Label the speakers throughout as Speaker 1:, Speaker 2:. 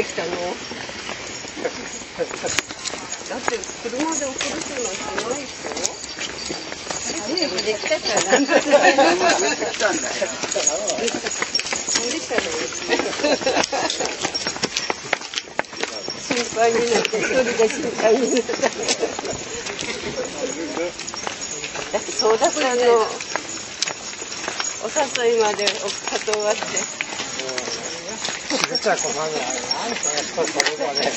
Speaker 1: ってきたの？だって車で送る人なんてないでしょ全部できたからなんだよ。飛んでしたら心配になって一人で心配になっただって相田さんのお誘いまで断って
Speaker 2: ちゃ困るわね。これまで。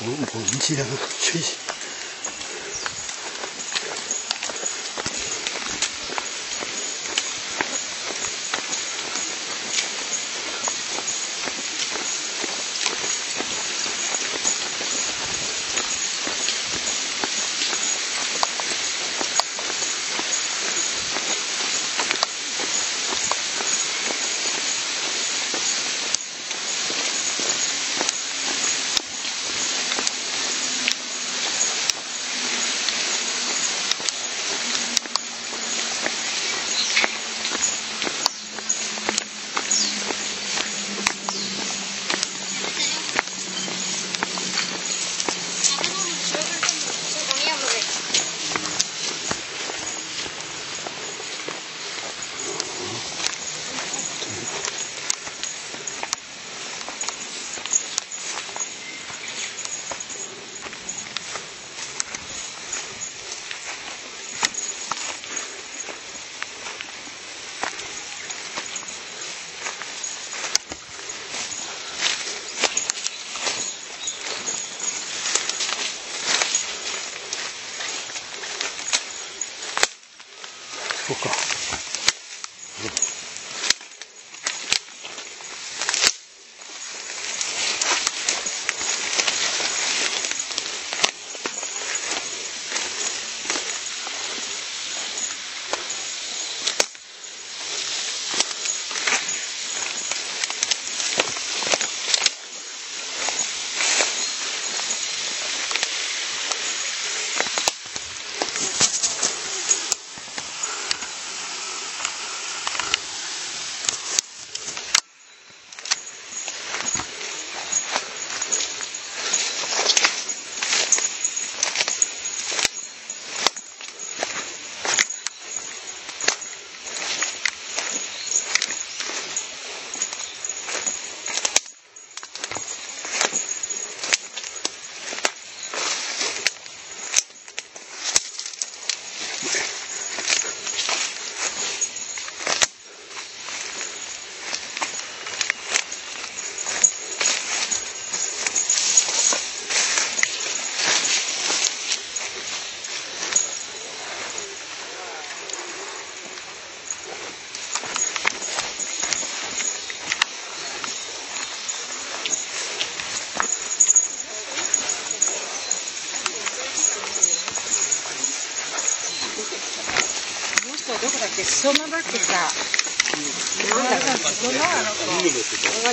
Speaker 3: 我我们
Speaker 1: 尽量去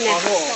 Speaker 1: 发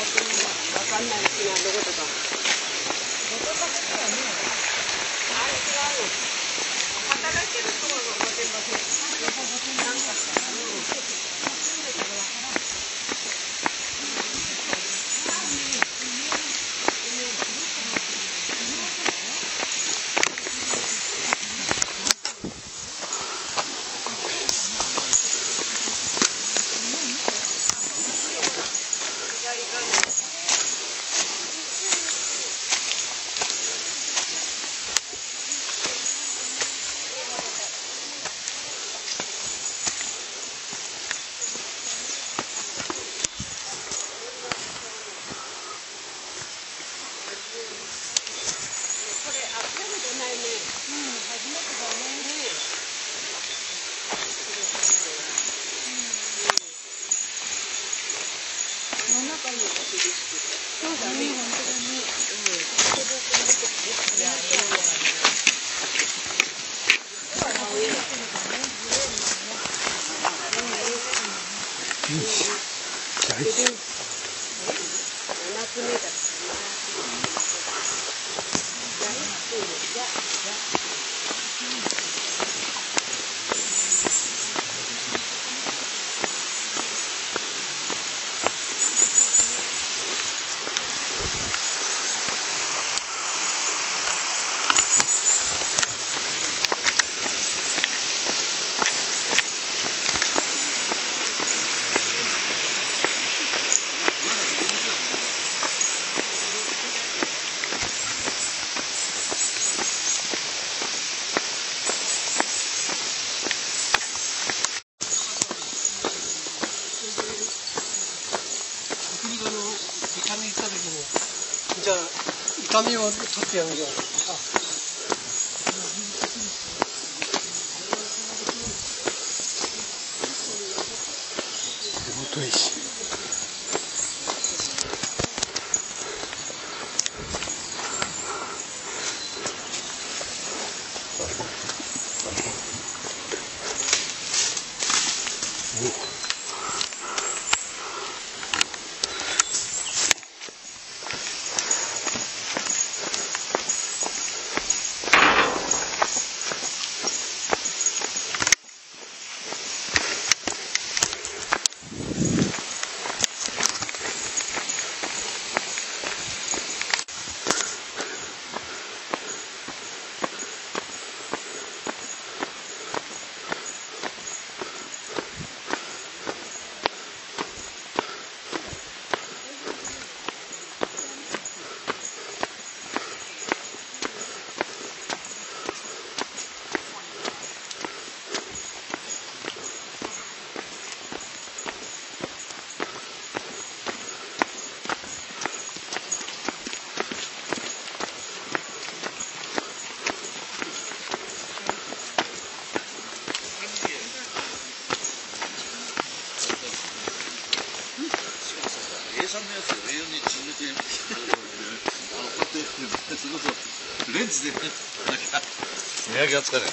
Speaker 1: 紙を取ってやる
Speaker 3: じ。水で。値けげ扱ない。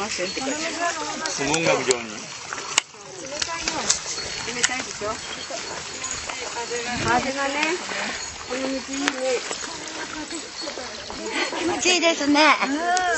Speaker 1: ませんって書いてある
Speaker 2: 音楽上に。
Speaker 1: 冷たいでしょ？風がね、この道いいね。気持ちいいですね。何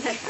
Speaker 2: happiness.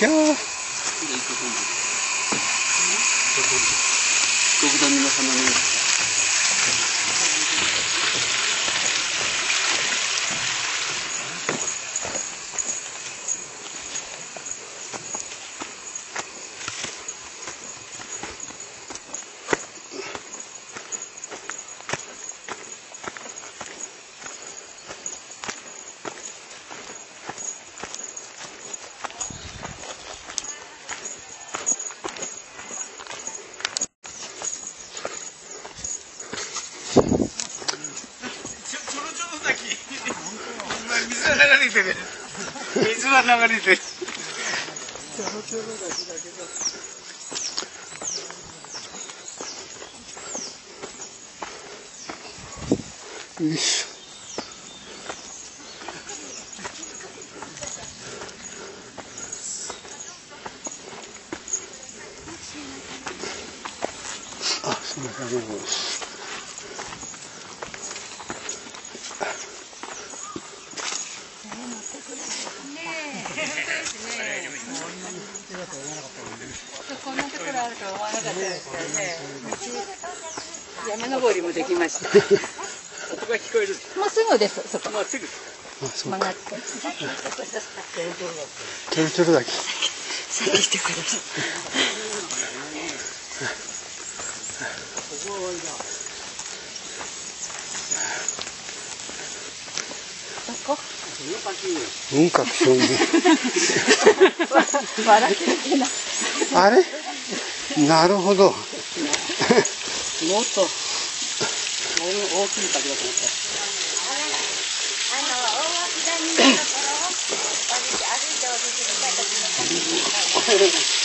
Speaker 2: Ciao. 流れて
Speaker 3: ちょろちょろだけ。
Speaker 1: ってください。どこ
Speaker 3: 文
Speaker 1: 革。
Speaker 3: あれなるほど。
Speaker 4: もっと大きい竹だと思った。
Speaker 1: Gracias.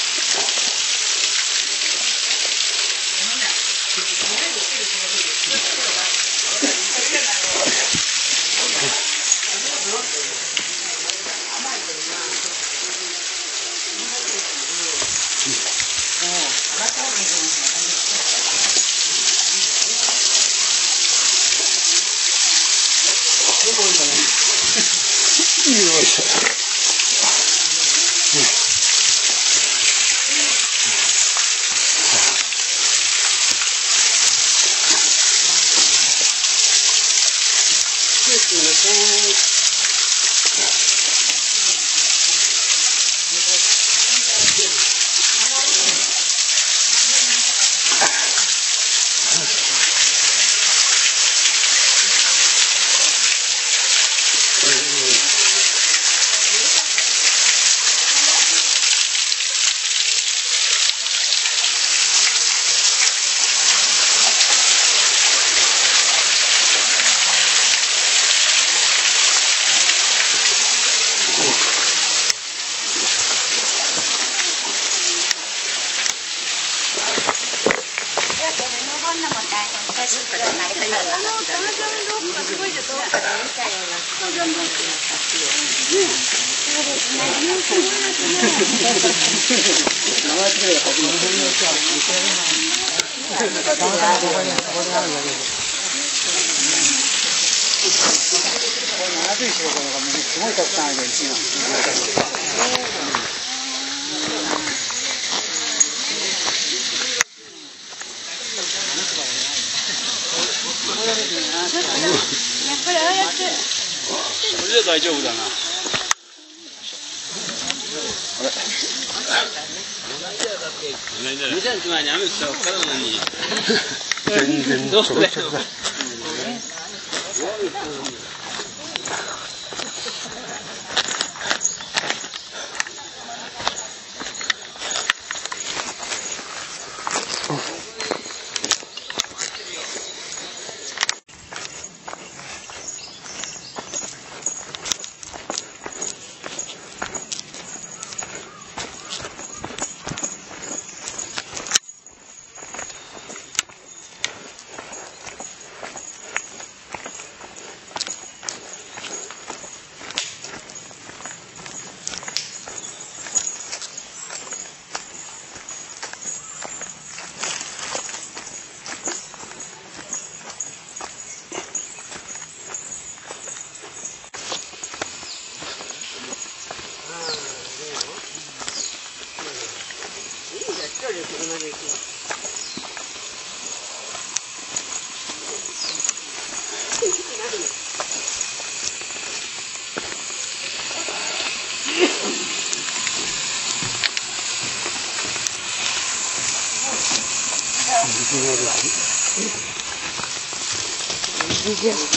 Speaker 1: Yes.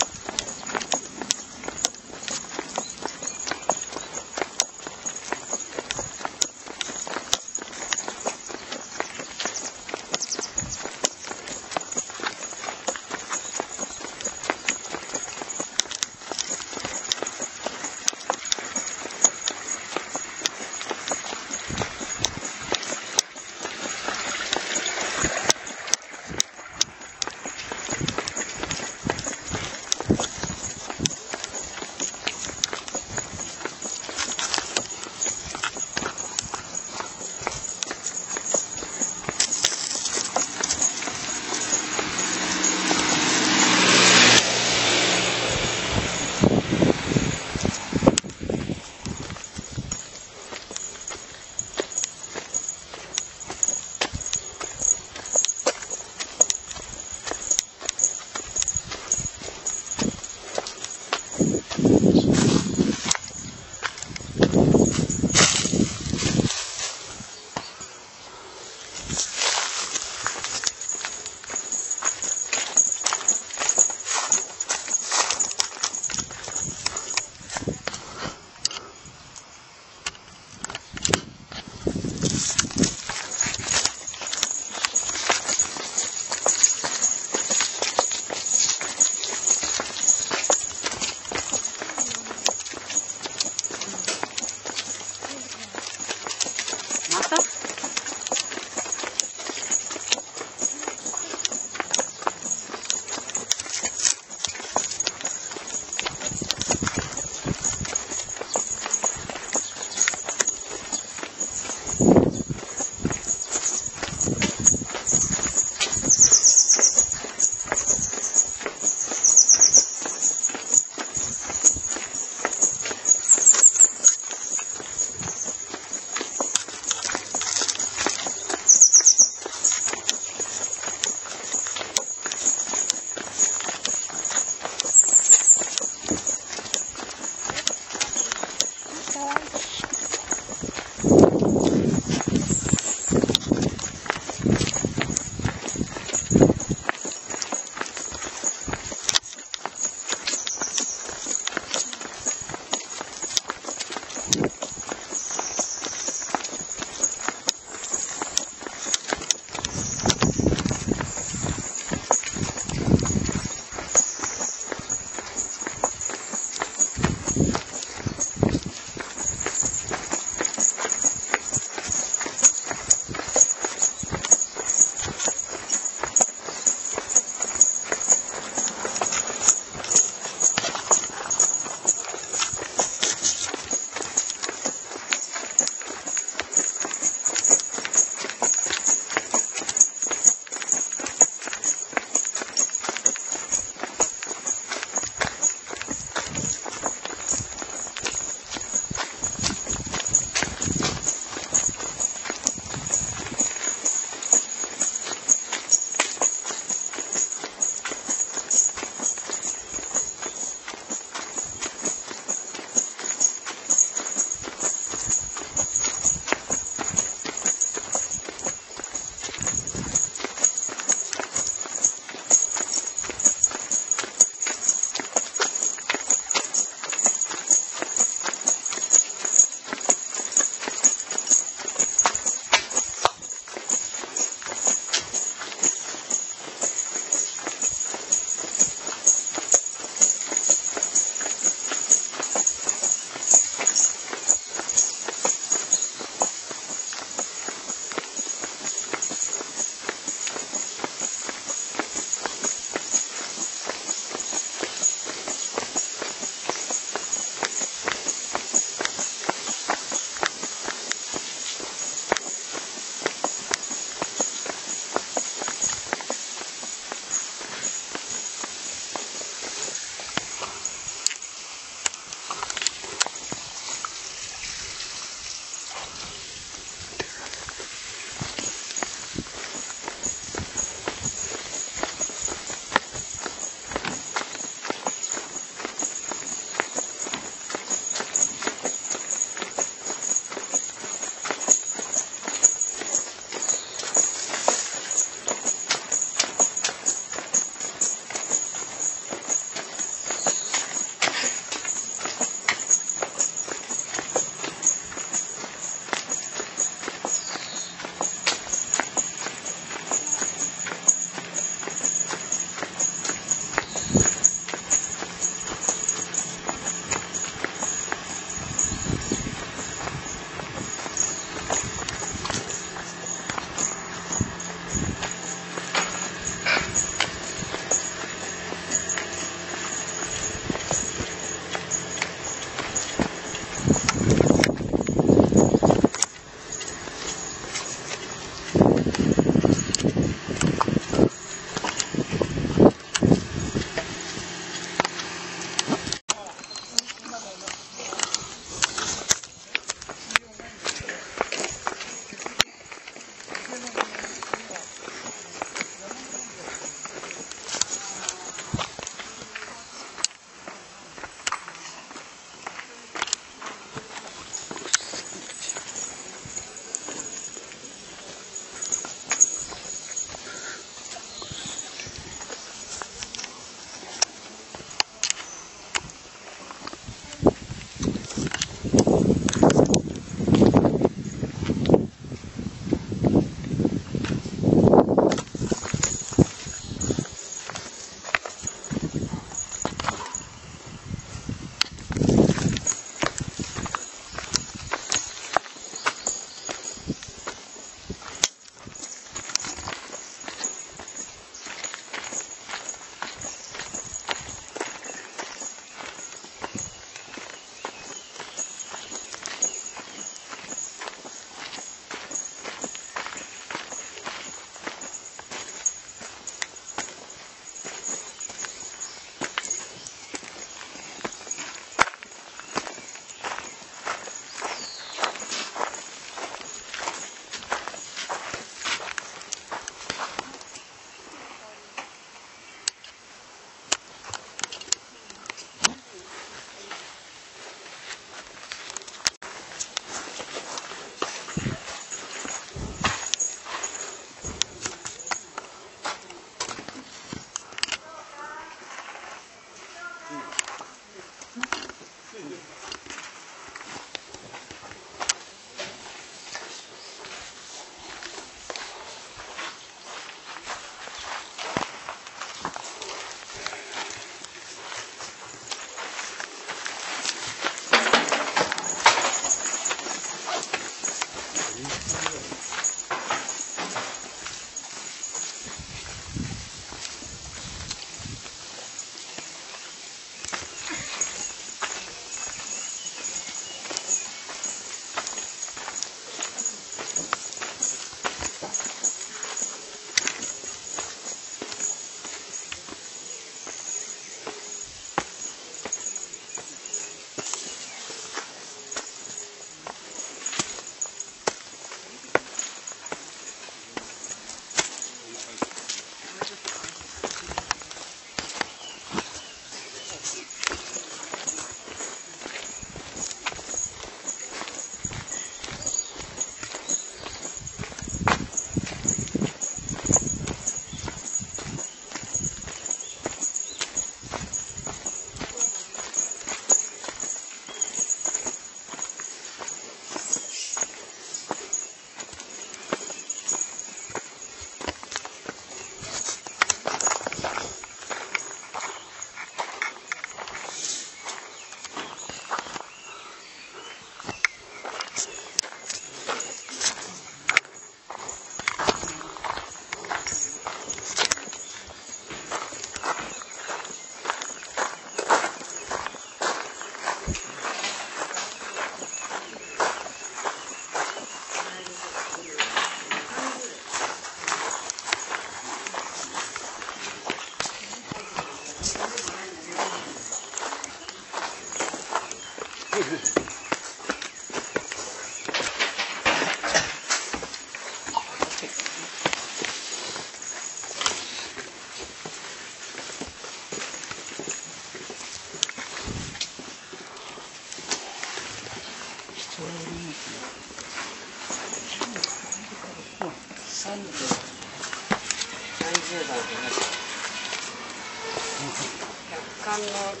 Speaker 1: on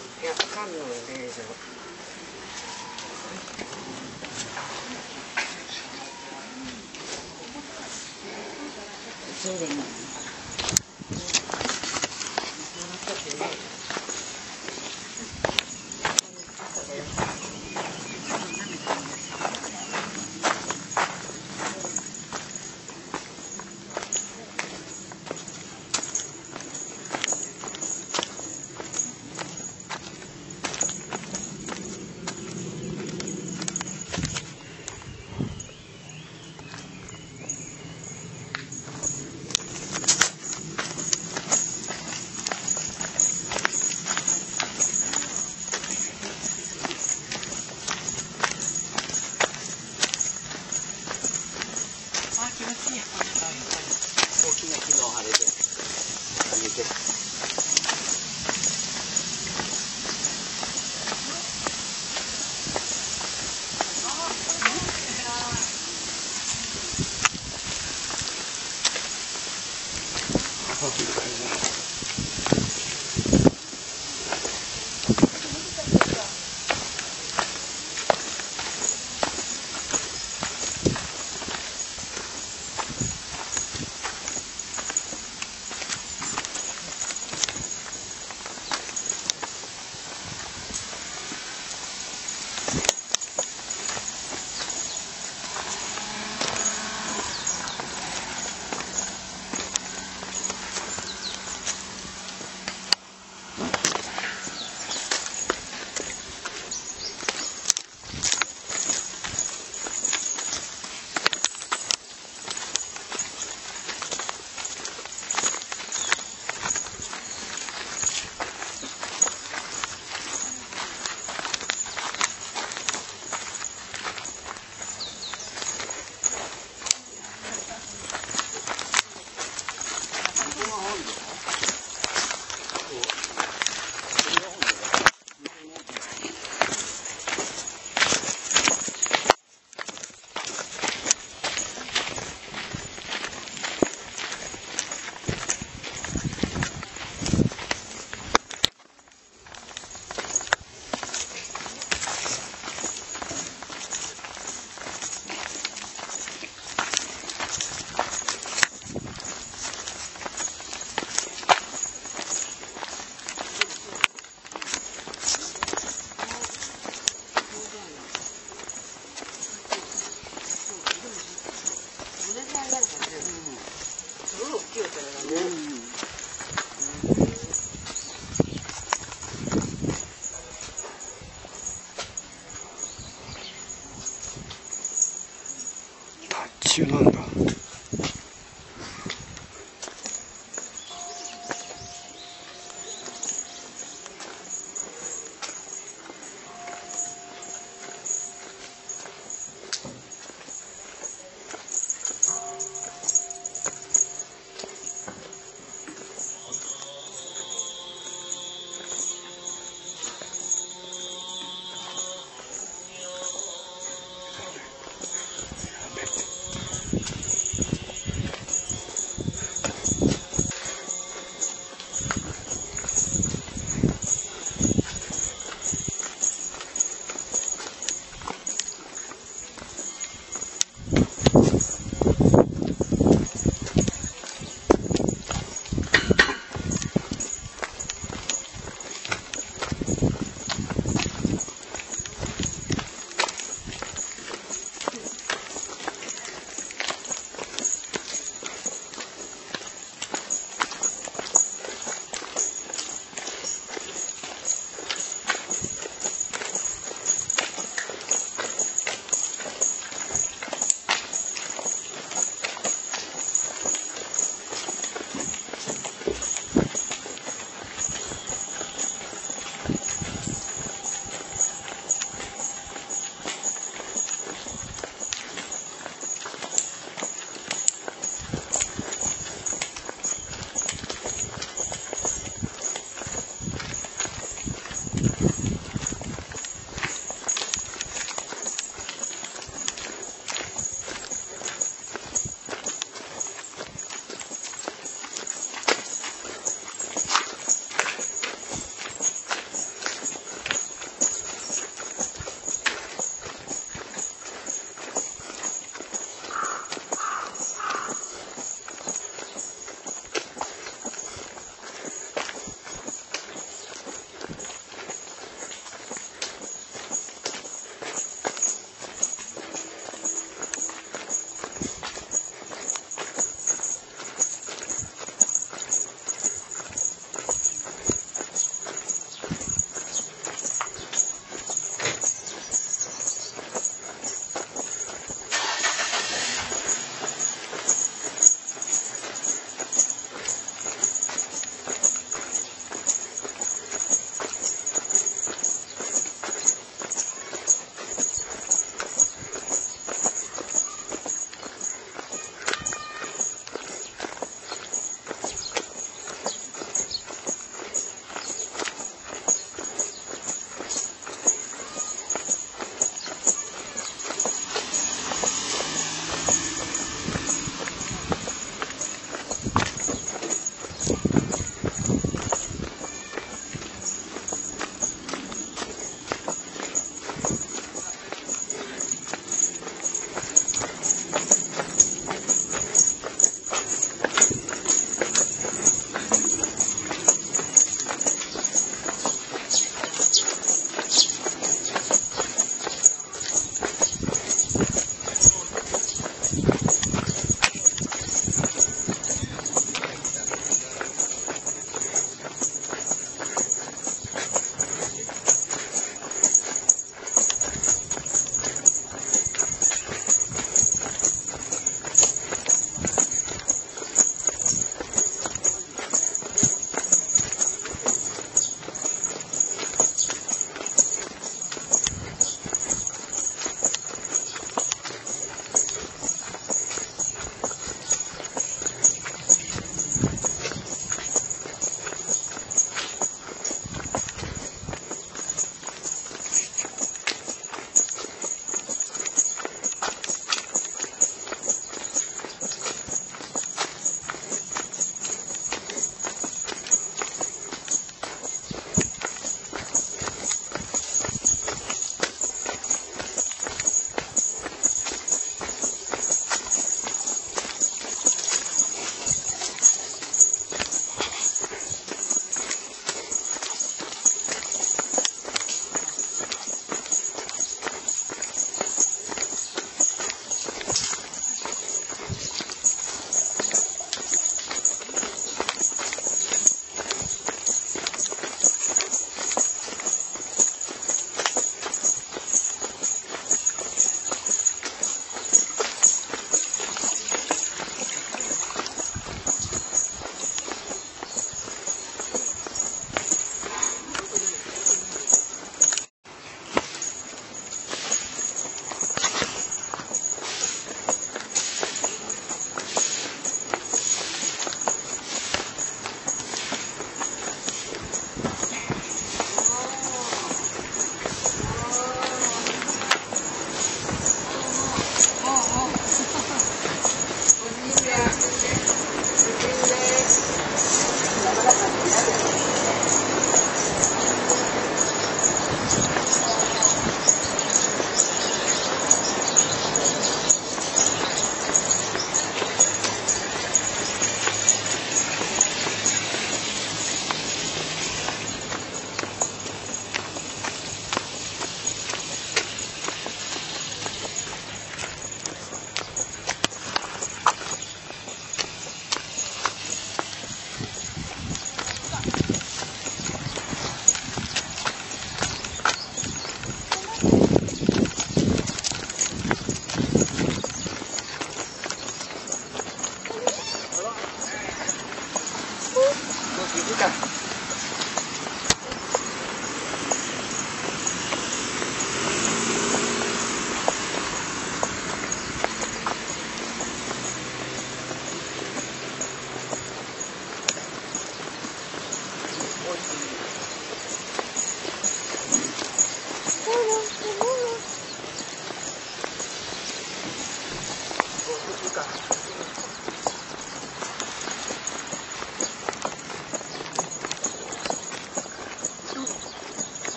Speaker 3: 中な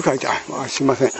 Speaker 3: 理解あ、あすいません。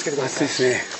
Speaker 3: つけてくだ
Speaker 5: さい。
Speaker 3: 暑いですね。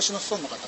Speaker 3: 帽子の裾の
Speaker 1: 中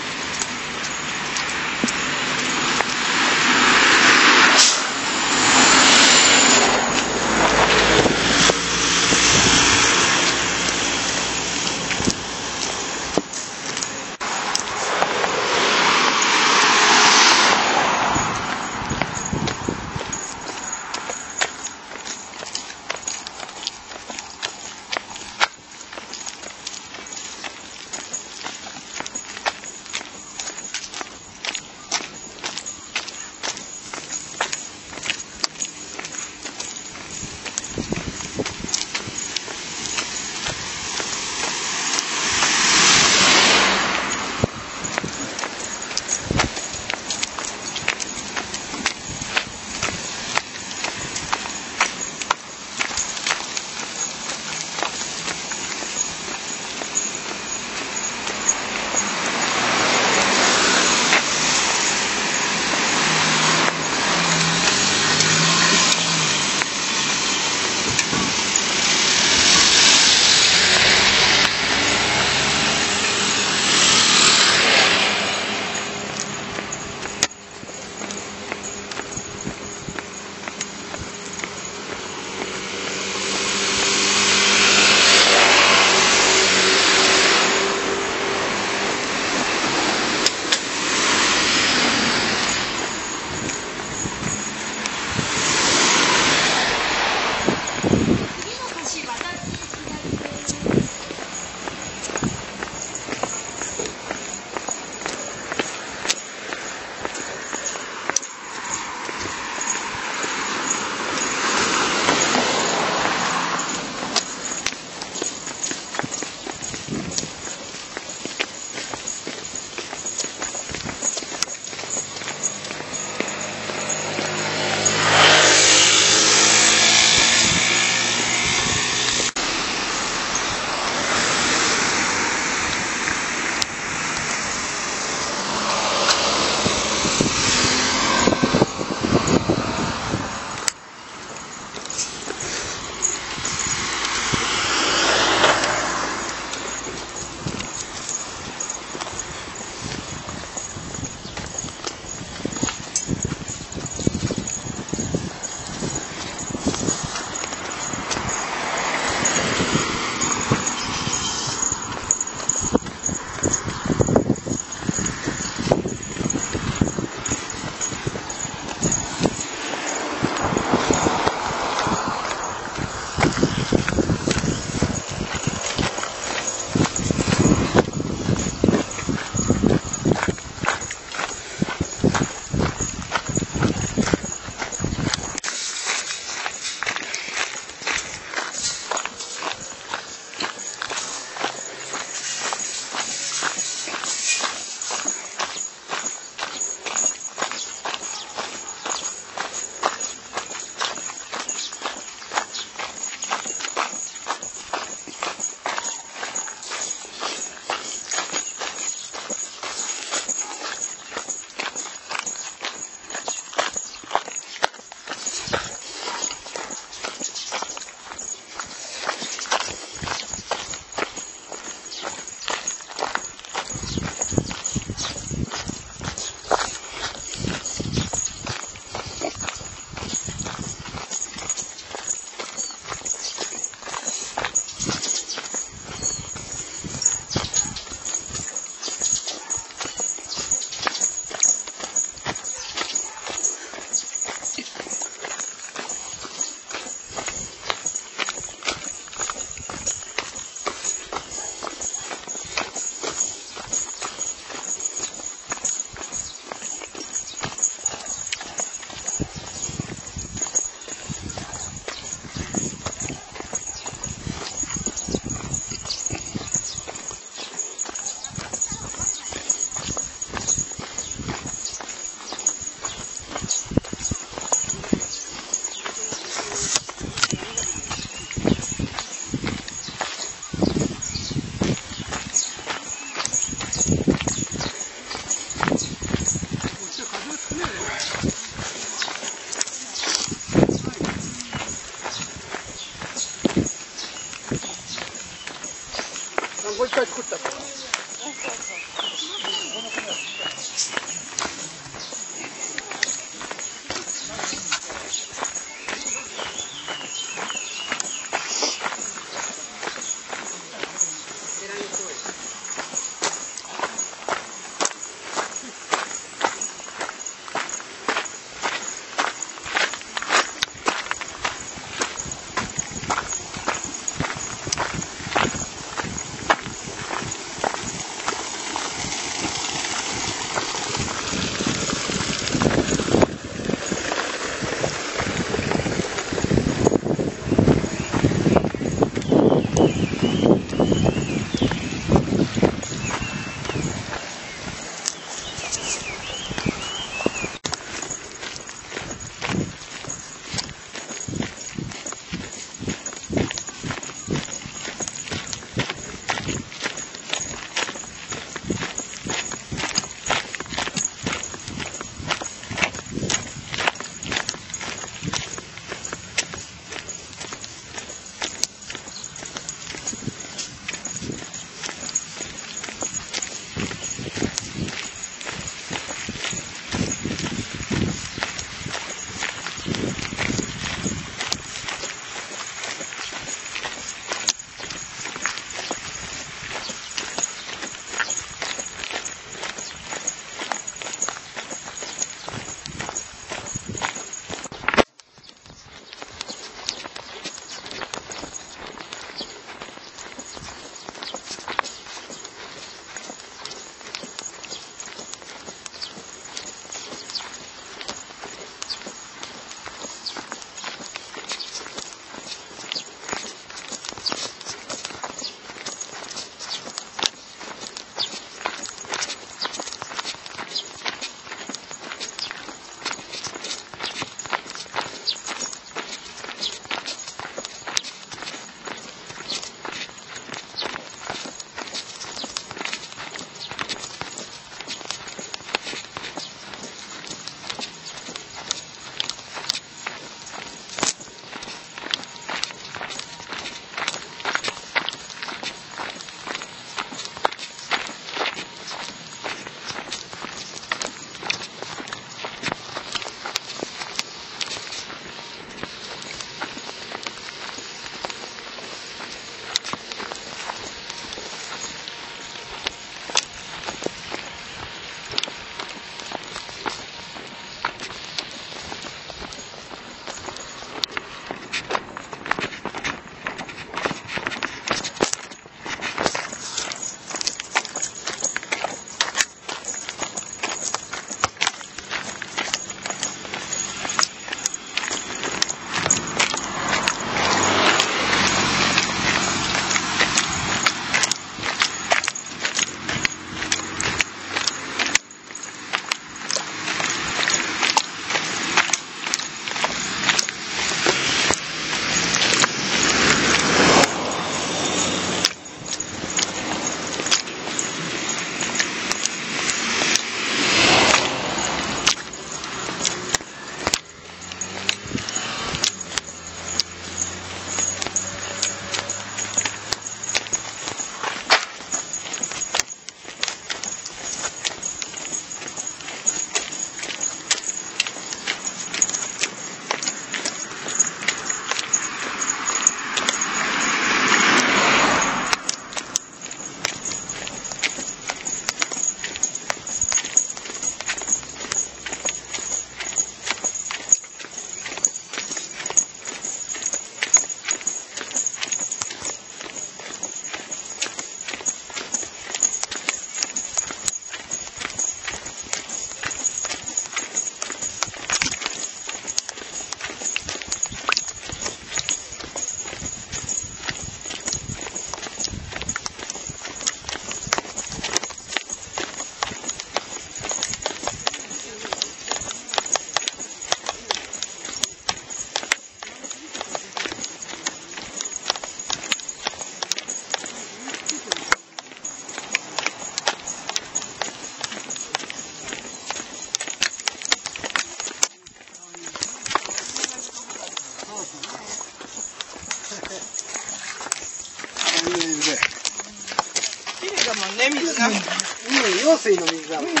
Speaker 1: 水
Speaker 4: の水だもん。
Speaker 1: な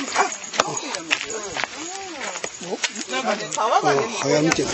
Speaker 1: んかね、川
Speaker 3: あ
Speaker 1: がね、
Speaker 3: 早見てない？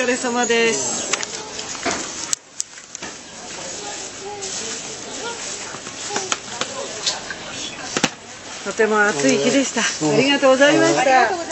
Speaker 1: 疲れ様です。とても暑い日でした。ありがとうございました。